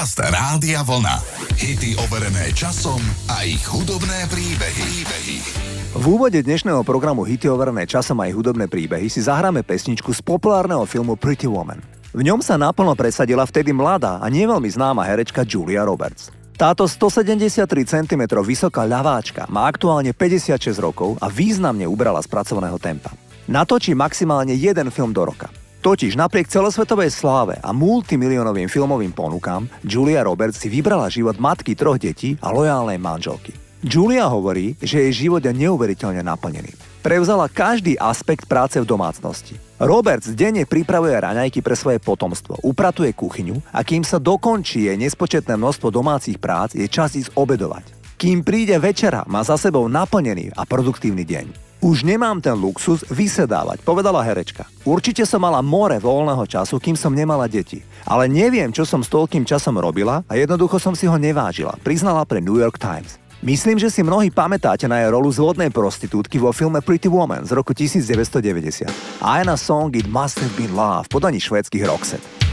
Podcast Rádia Vlna. Hity overené časom a ich hudobné príbehy. príbehy. V úvode dnešného programu Hity overené časom a ich hudobné príbehy si zahráme pesničku z populárneho filmu Pretty Woman. V ňom sa naplno presadila vtedy mladá a nie veľmi známa herečka Julia Roberts. Táto 173 cm vysoká ľaváčka má aktuálne 56 rokov a významne ubrala z pracovného tempa. Natočí maximálne jeden film do roka. Totiž napriek celosvetovej sláve a multimilionovým filmovým ponukám Julia Roberts si vybrala život matky troch detí a lojálnej manželky. Julia hovorí, že jej život je neuveriteľne naplnený. Prevzala každý aspekt práce v domácnosti. Roberts denne pripravuje raňajky pre svoje potomstvo, upratuje kuchyňu a kým sa dokončí jej nespočetné množstvo domácich prác, je čas ísť obedovať. Kým príde večera, má za sebou naplnený a produktívny deň. Už nemám ten luxus vysedávať, povedala herečka. Určite som mala more voľného času, kým som nemala deti. Ale neviem, čo som s toľkým časom robila a jednoducho som si ho nevážila, priznala pre New York Times. Myslím, že si mnohí pamätáte na jej rolu zvodnej prostitútky vo filme Pretty Woman z roku 1990. A aj na song It Must Have Been Love v podaní švédskych Roxette.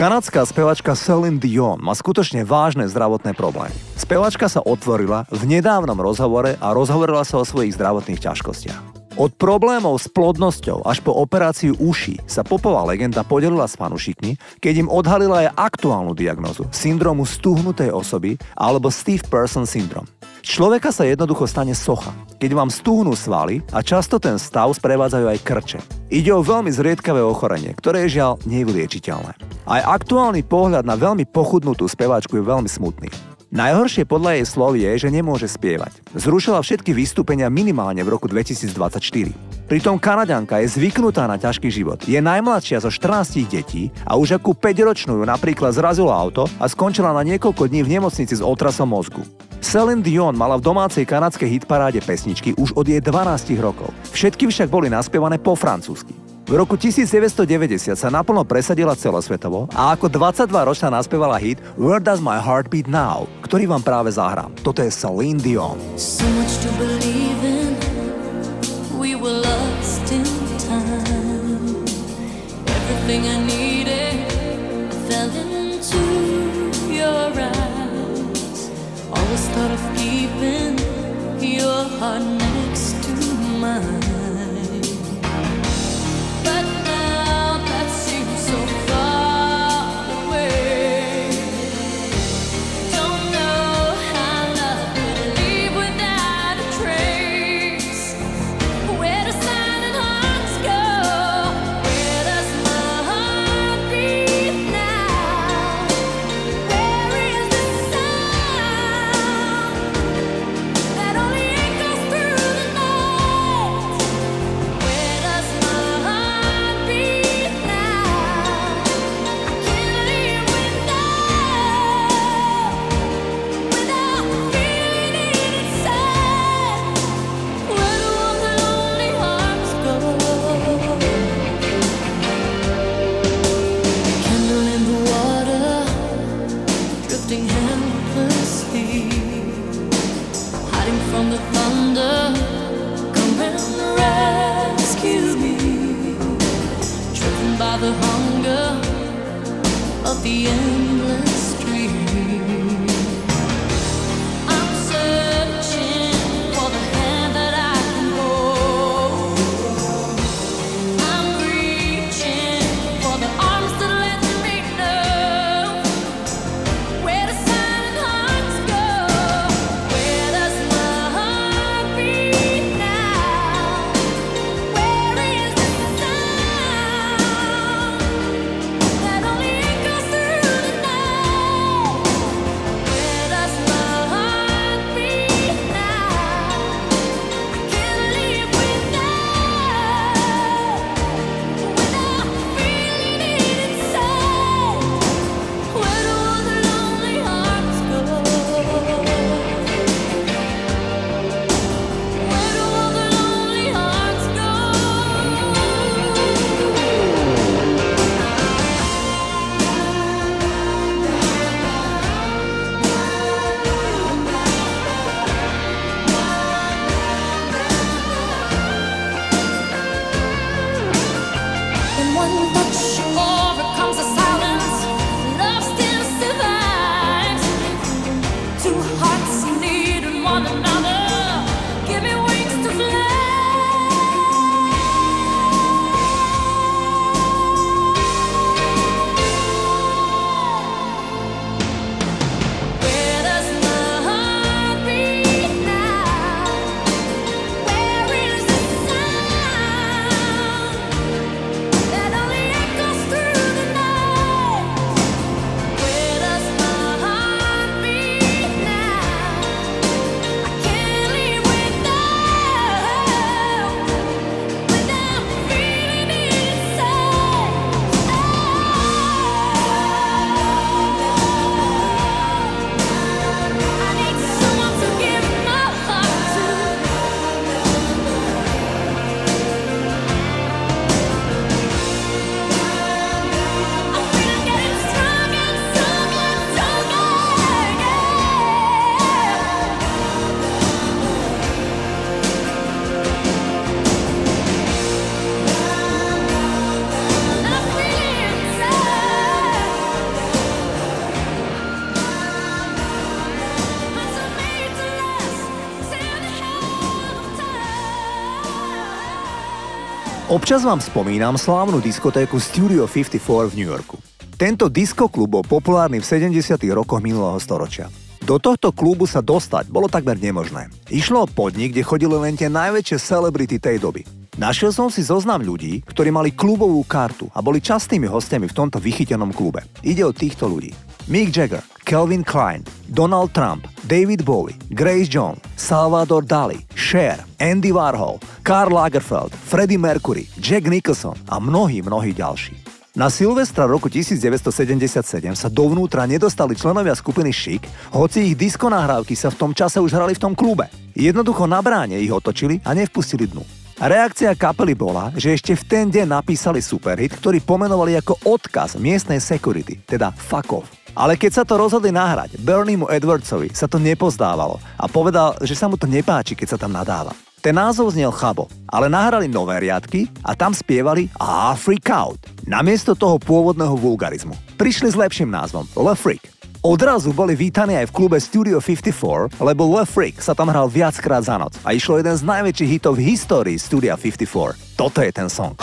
Kanadská spevačka Celine Dion má skutočne vážne zdravotné problémy. Spevačka sa otvorila v nedávnom rozhovore a rozhovorila sa o svojich zdravotných ťažkostiach. Od problémov s plodnosťou až po operáciu uší sa popová legenda podelila s fanušikmi, keď im odhalila aj aktuálnu diagnozu syndromu stuhnutej osoby alebo Steve Person syndrom. Človeka sa jednoducho stane socha, keď vám stúhnú svaly a často ten stav sprevádzajú aj krče. Ide o veľmi zriedkavé ochorenie, ktoré je žiaľ nevyliečiteľné. Aj aktuálny pohľad na veľmi pochudnutú speváčku je veľmi smutný. Najhoršie podľa jej slov je, že nemôže spievať. Zrušila všetky vystúpenia minimálne v roku 2024. Pritom Kanaďanka je zvyknutá na ťažký život. Je najmladšia zo 14 detí a už ako 5-ročnú ju napríklad zrazilo auto a skončila na niekoľko dní v nemocnici s otrasom mozgu. Celine Dion mala v domácej kanadskej hitparáde pesničky už od jej 12 rokov. Všetky však boli naspievané po francúzsky. V roku 1990 sa naplno presadila celosvetovo a ako 22-ročná naspievala hit Where Does My Heart Beat Now, ktorý vám práve zahrám. Toto je Celine Dion. So much to believe in, we were lost in time. Everything I needed fell into your eyes. Always thought of keeping your heart next to mine. Občas vám spomínam slávnu diskotéku Studio 54 v New Yorku. Tento diskoklub bol populárny v 70. rokoch minulého storočia. Do tohto klubu sa dostať bolo takmer nemožné. Išlo o podnik, kde chodili len tie najväčšie celebrity tej doby. Našiel som si zoznam ľudí, ktorí mali klubovú kartu a boli častými hostiami v tomto vychytenom klube. Ide o týchto ľudí. Mick Jagger, Calvin Klein, Donald Trump, David Bowie, Grace Jones, Salvador Dali, Cher, Andy Warhol, Karl Lagerfeld, Freddie Mercury, Jack Nicholson a mnohí, mnohí ďalší. Na Silvestra roku 1977 sa dovnútra nedostali členovia skupiny Chic, hoci ich disko nahrávky sa v tom čase už hrali v tom klube. Jednoducho na bráne ich otočili a nevpustili dnu. Reakcia kapely bola, že ešte v ten deň napísali superhit, ktorý pomenovali ako odkaz miestnej security, teda fuck off. Ale keď sa to rozhodli nahrať, Berniemu Edwardsovi sa to nepozdávalo a povedal, že sa mu to nepáči, keď sa tam nadáva. Ten názov znel chabo, ale nahrali nové riadky a tam spievali A Freak Out, namiesto toho pôvodného vulgarizmu. Prišli s lepším názvom Le Freak. Odrazu boli vítaní aj v klube Studio 54, lebo Le Freak sa tam hral viackrát za noc a išlo jeden z najväčších hitov v histórii Studia 54. Toto je ten song.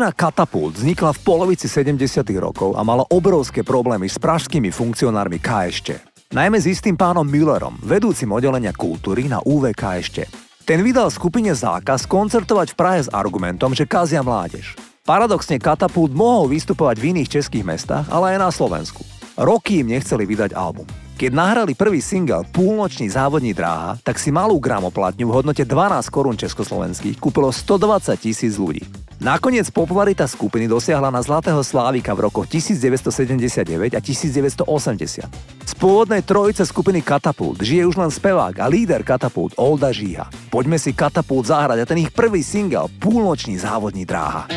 Skupina Katapult vznikla v polovici 70. rokov a mala obrovské problémy s pražskými funkcionármi KŠT. Najmä s istým pánom Müllerom, vedúcim oddelenia kultúry na UVKŠT. Ten vydal skupine zákaz koncertovať v Prahe s argumentom, že kazia mládež. Paradoxne Katapult mohol vystupovať v iných českých mestách, ale aj na Slovensku. Roky im nechceli vydať album. Keď nahrali prvý single Púlnočný závodní dráha, tak si malú gramoplatňu v hodnote 12 korún československých kúpilo 120 tisíc ľudí. Nakoniec popularita skupiny dosiahla na Zlatého Slávika v rokoch 1979 a 1980. Z pôvodnej trojice skupiny Katapult žije už len spevák a líder Katapult Olda Žíha. Poďme si Katapult zahrať a ten ich prvý single Púlnočný závodní dráha.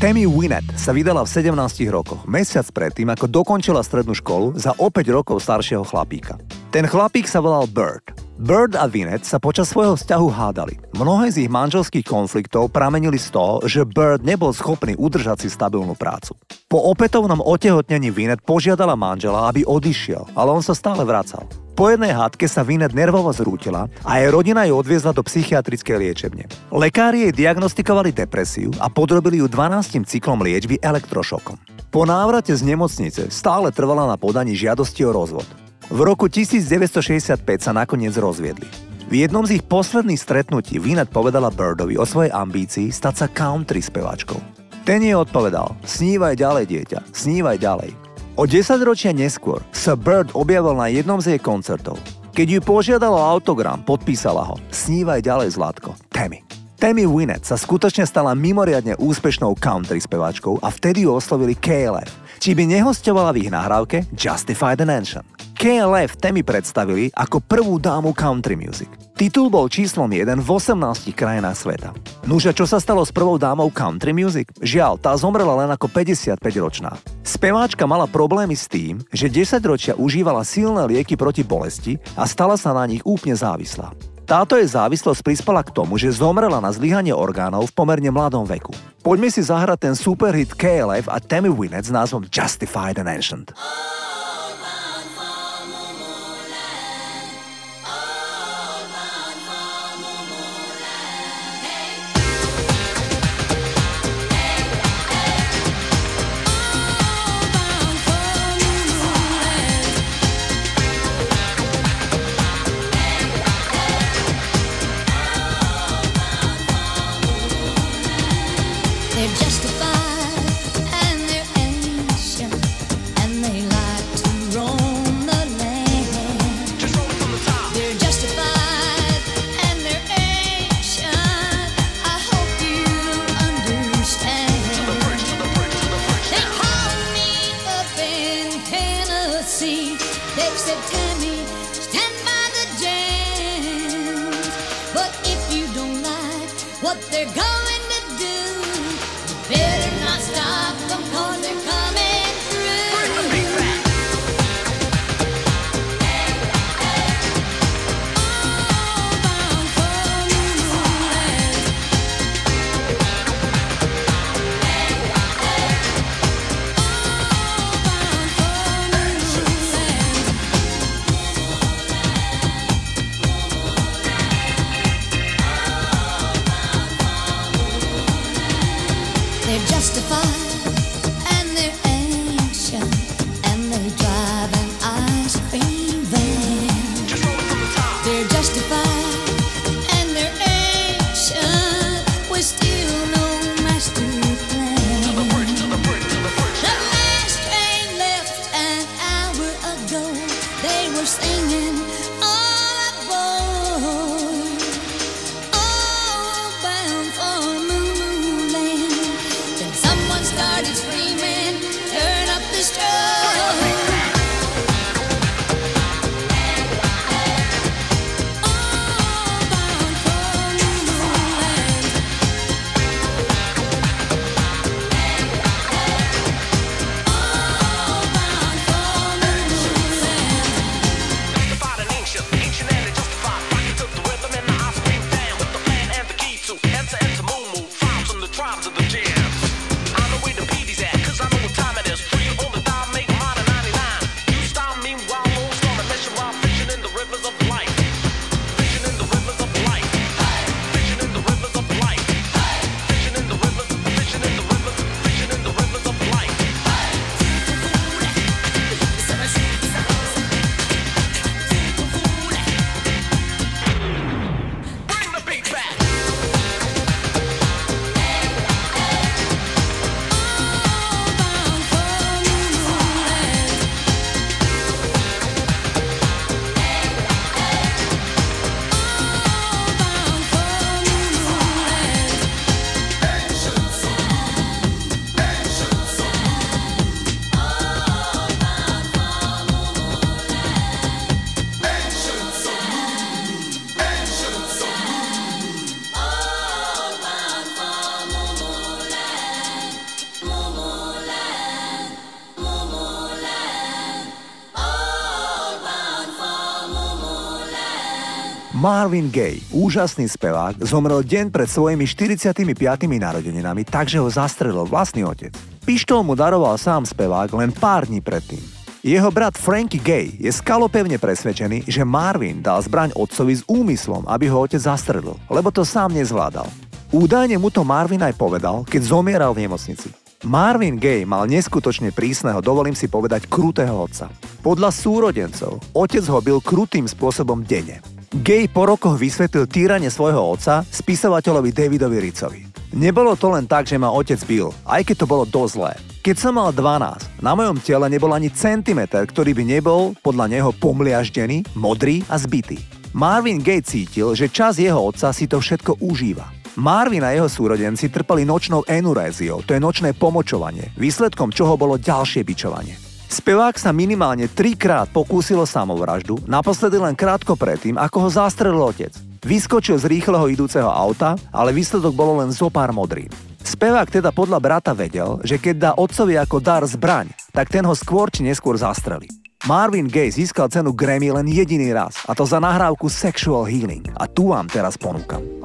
Tammy Wynette sa vydala v 17 rokoch, mesiac predtým, ako dokončila strednú školu za o 5 rokov staršieho chlapíka. Ten chlapík sa volal Bird. Bird a Wynette sa počas svojho vzťahu hádali. Mnohé z ich manželských konfliktov pramenili z toho, že Bird nebol schopný udržať si stabilnú prácu. Po opätovnom otehotnení Wynette požiadala manžela, aby odišiel, ale on sa stále vracal. Po jednej hádke sa Vinet nervovo zrútila a jej rodina ju odviezla do psychiatrickej liečebne. Lekári jej diagnostikovali depresiu a podrobili ju 12 cyklom liečby elektrošokom. Po návrate z nemocnice stále trvala na podaní žiadosti o rozvod. V roku 1965 sa nakoniec rozviedli. V jednom z ich posledných stretnutí Vinet povedala Birdovi o svojej ambícii stať sa country speváčkou. Ten jej odpovedal, snívaj ďalej dieťa, snívaj ďalej. O 10 ročia neskôr sa Bird objavil na jednom z jej koncertov. Keď ju požiadal o autogram, podpísala ho Snívaj ďalej, Zlatko, Tammy. Tammy Wynette sa skutočne stala mimoriadne úspešnou country speváčkou a vtedy ju oslovili KLF, či by nehostovala v ich nahrávke Justify the Nation. KLF Tammy predstavili ako prvú dámu country music. Titul bol číslom 1 v 18 krajinách sveta. Nuže, čo sa stalo s prvou dámou country music? Žiaľ, tá zomrela len ako 55-ročná. Speváčka mala problémy s tým, že 10 ročia užívala silné lieky proti bolesti a stala sa na nich úplne závislá. Táto je závislosť prispela k tomu, že zomrela na zlyhanie orgánov v pomerne mladom veku. Poďme si zahrať ten superhit KLF a Tammy Wynette s názvom Justified and Ancient. But if you don't like what they're gonna Marvin Gaye, úžasný spevák, zomrel deň pred svojimi 45. narodeninami, takže ho zastrelil vlastný otec. Pištol mu daroval sám spevák len pár dní predtým. Jeho brat Frankie Gay je skalopevne presvedčený, že Marvin dal zbraň otcovi s úmyslom, aby ho otec zastrelil, lebo to sám nezvládal. Údajne mu to Marvin aj povedal, keď zomieral v nemocnici. Marvin Gay mal neskutočne prísneho, dovolím si povedať, krutého otca. Podľa súrodencov, otec ho byl krutým spôsobom denne. Gay po rokoch vysvetlil týranie svojho otca spisovateľovi Davidovi Ricovi. Nebolo to len tak, že ma otec bil, aj keď to bolo dosť zlé. Keď som mal 12, na mojom tele nebol ani centimeter, ktorý by nebol podľa neho pomliaždený, modrý a zbytý. Marvin Gay cítil, že čas jeho otca si to všetko užíva. Marvin a jeho súrodenci trpeli nočnou enuréziou, to je nočné pomočovanie, výsledkom čoho bolo ďalšie bičovanie. Spevák sa minimálne trikrát pokúsil o samovraždu, naposledy len krátko predtým, ako ho zastrelil otec. Vyskočil z rýchleho idúceho auta, ale výsledok bolo len zopár modrín. Spevák teda podľa brata vedel, že keď dá otcovi ako dar zbraň, tak ten ho skôr či neskôr zastreli. Marvin Gaye získal cenu Grammy len jediný raz, a to za nahrávku Sexual Healing. A tu vám teraz ponúkam.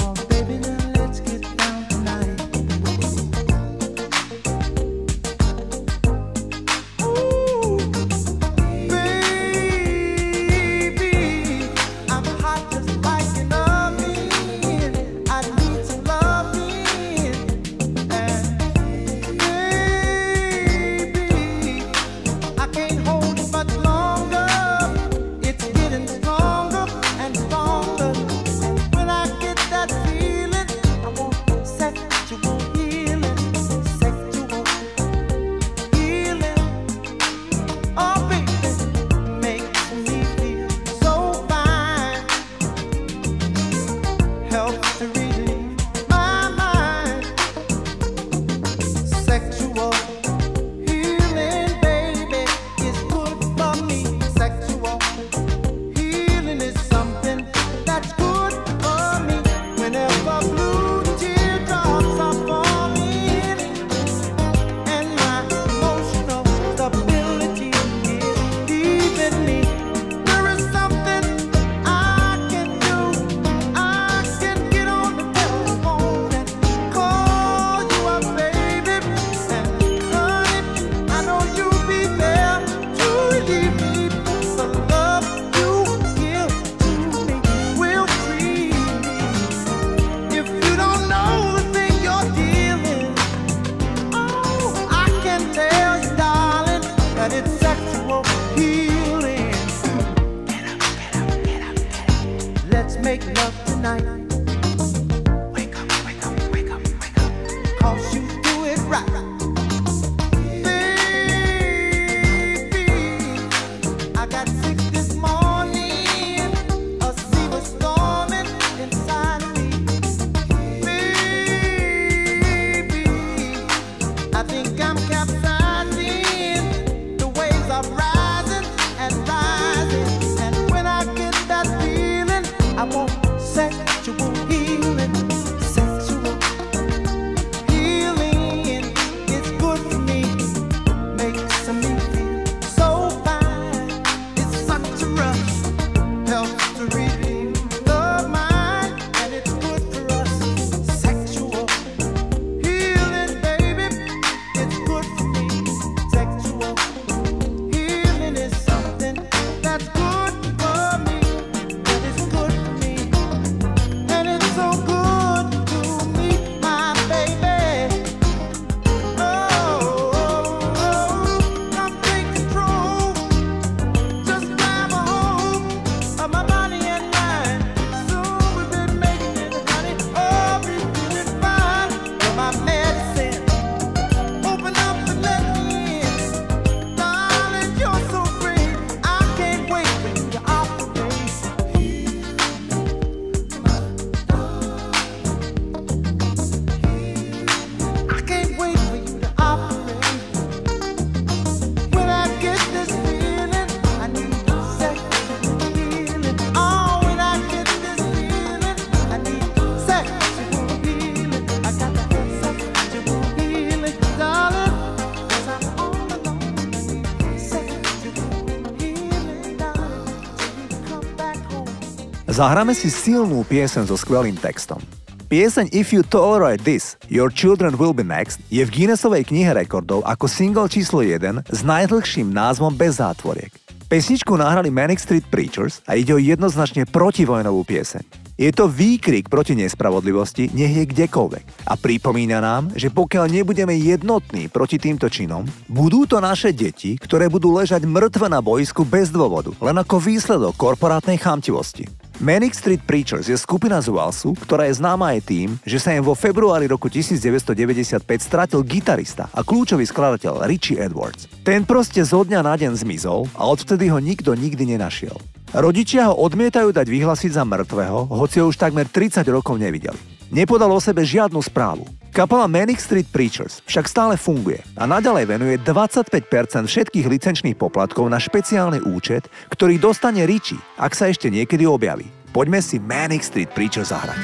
Zahráme si silnú piesen so skvelým textom. Pieseň If You Tolerate This, Your Children Will Be Next je v Guinnessovej knihe rekordov ako single číslo 1 s najdlhším názvom bez zátvoriek. Pesničku nahrali Manic Street Preachers a ide o jednoznačne protivojnovú pieseň. Je to výkrik proti nespravodlivosti, nech je kdekoľvek. A pripomína nám, že pokiaľ nebudeme jednotní proti týmto činom, budú to naše deti, ktoré budú ležať mŕtve na boisku bez dôvodu, len ako výsledok korporátnej chamtivosti. Manic Street Preachers je skupina z Walesu, ktorá je známa aj tým, že sa im vo februári roku 1995 stratil gitarista a kľúčový skladateľ Richie Edwards. Ten proste zo dňa na deň zmizol a odvtedy ho nikto nikdy nenašiel. Rodičia ho odmietajú dať vyhlasiť za mŕtvého, hoci ho už takmer 30 rokov nevideli. Nepodal o sebe žiadnu správu. Kapela Manic Street Preachers však stále funguje a naďalej venuje 25% všetkých licenčných poplatkov na špeciálny účet, ktorý dostane Richie, ak sa ešte niekedy objaví. Poďme si Manic Street Preachers zahrať.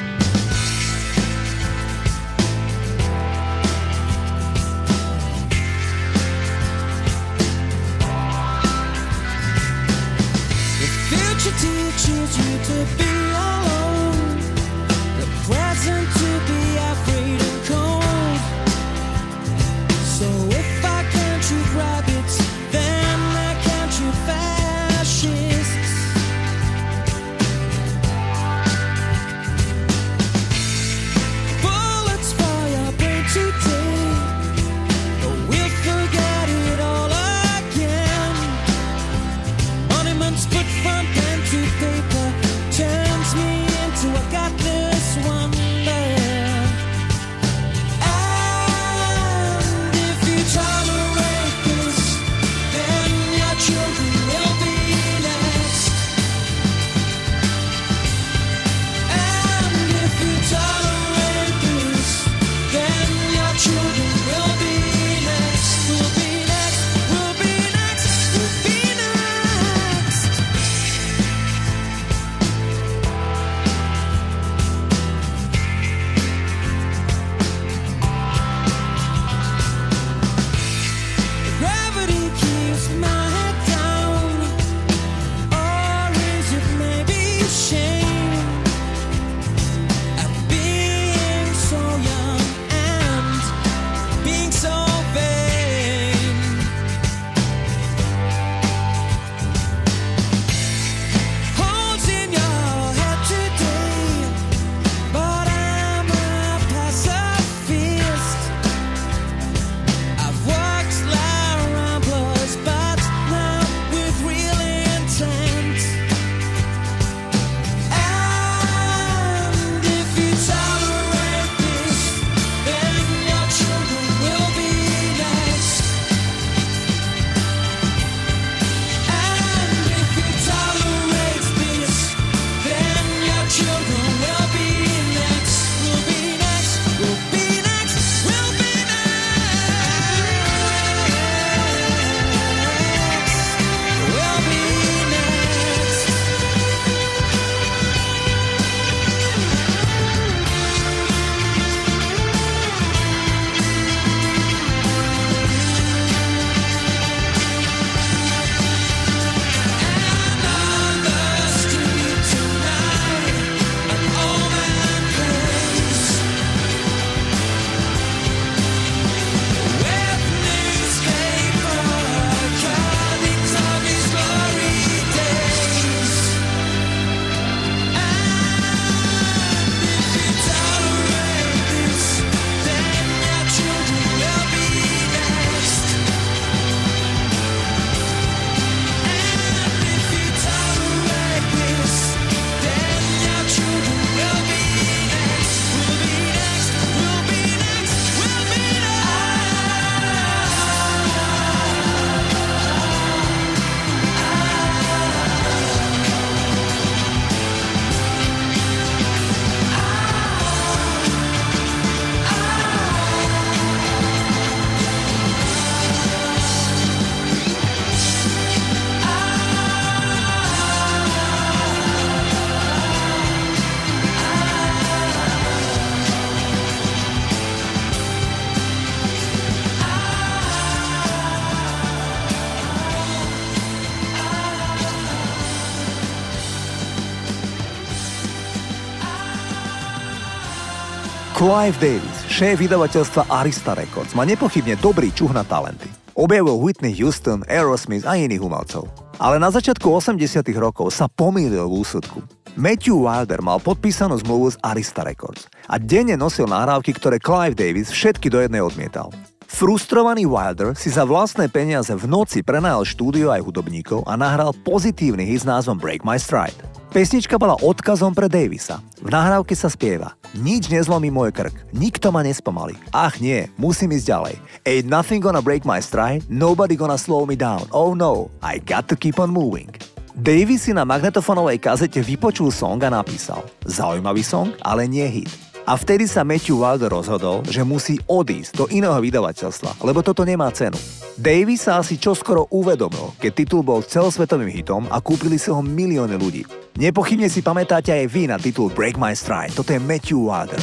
Clive Davis, šéf vydavateľstva Arista Records, má nepochybne dobrý čuh na talenty. Objavil Whitney Houston, Aerosmith a iných umelcov. Ale na začiatku 80 rokov sa pomýlil v úsudku. Matthew Wilder mal podpísanú zmluvu z Arista Records a denne nosil nahrávky, ktoré Clive Davis všetky do jednej odmietal. Frustrovaný Wilder si za vlastné peniaze v noci prenajal štúdio aj hudobníkov a nahral pozitívny hit s názvom Break My Stride. Pesnička bola odkazom pre Davisa. V nahrávke sa spieva Nič nezlomí môj krk, nikto ma nespomalí. Ach nie, musím ísť ďalej. Ain't nothing gonna break my stride, nobody gonna slow me down. Oh no, I got to keep on moving. Davis si na magnetofónovej kazete vypočul song a napísal Zaujímavý song, ale nie hit. A vtedy sa Matthew Wilder rozhodol, že musí odísť do iného vydavateľstva, lebo toto nemá cenu. Davis sa asi čoskoro uvedomil, keď titul bol celosvetovým hitom a kúpili si ho milióny ľudí. Nepochybne si pamätáte aj vy na titul Break My Stride, toto je Matthew Wilder.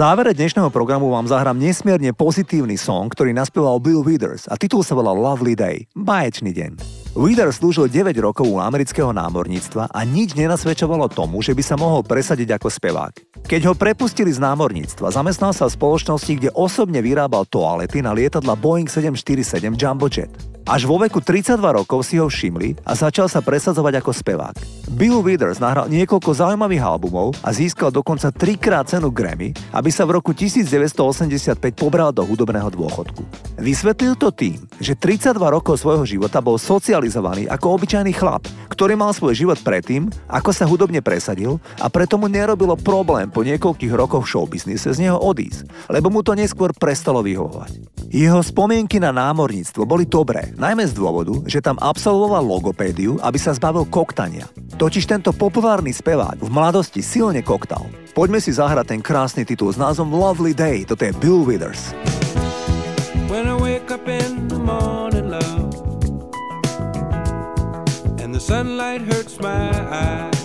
Závere dnešného programu vám zahrám nesmierne pozitívny song, ktorý naspieval Bill Withers a titul sa volá Lovely Day, báječný deň. Withers slúžil 9 rokov u amerického námorníctva a nič nenasvedčovalo tomu, že by sa mohol presadiť ako spevák. Keď ho prepustili z námorníctva, zamestnal sa v spoločnosti, kde osobne vyrábal toalety na lietadla Boeing 747 Jumbo Jet. Až vo veku 32 rokov si ho všimli a začal sa presadzovať ako spevák. Bill Withers nahral niekoľko zaujímavých albumov a získal dokonca trikrát cenu Grammy, aby sa v roku 1985 pobral do hudobného dôchodku. Vysvetlil to tým, že 32 rokov svojho života bol socializovaný ako obyčajný chlap, ktorý mal svoj život predtým, ako sa hudobne presadil a preto mu nerobilo problém po niekoľkých rokoch v showbiznise z neho odísť, lebo mu to neskôr prestalo vyhovovať. Jeho spomienky na námorníctvo boli dobré, najmä z dôvodu, že tam absolvoval logopédiu, aby sa zbavil koktania. Totiž tento populárny spevák v mladosti silne koktal. Poďme si zahrať ten krásny titul s názvom Lovely Day, toto je Bill Withers. When I wake up in the morning, love And the sunlight hurts my eyes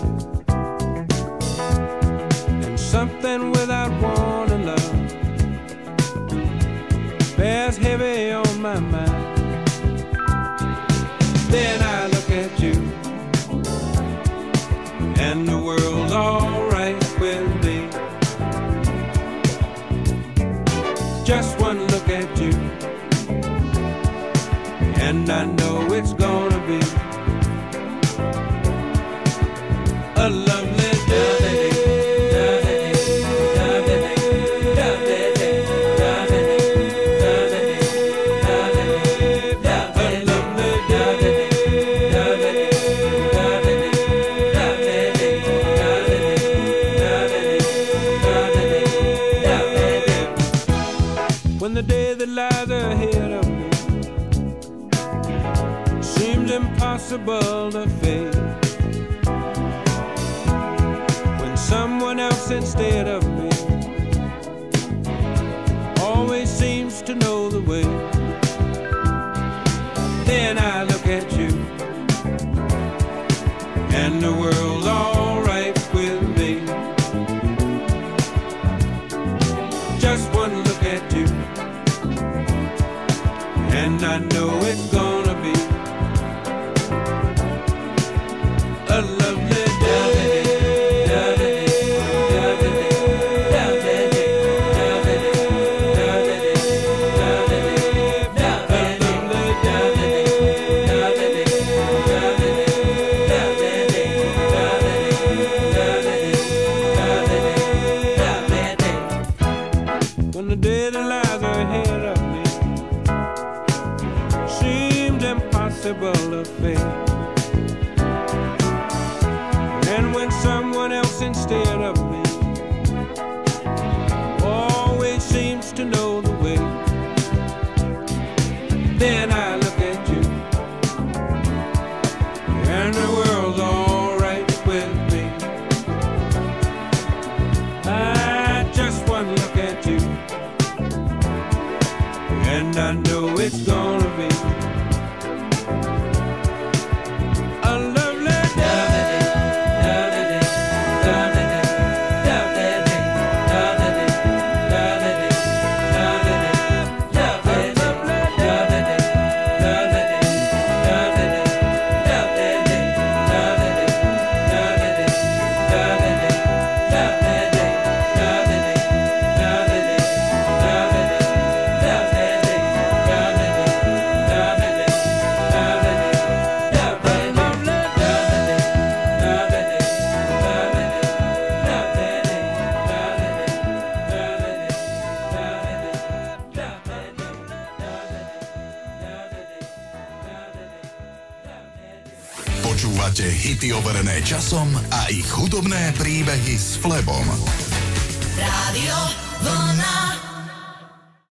impossible to face when someone else instead of me always seems to know the way. Then I.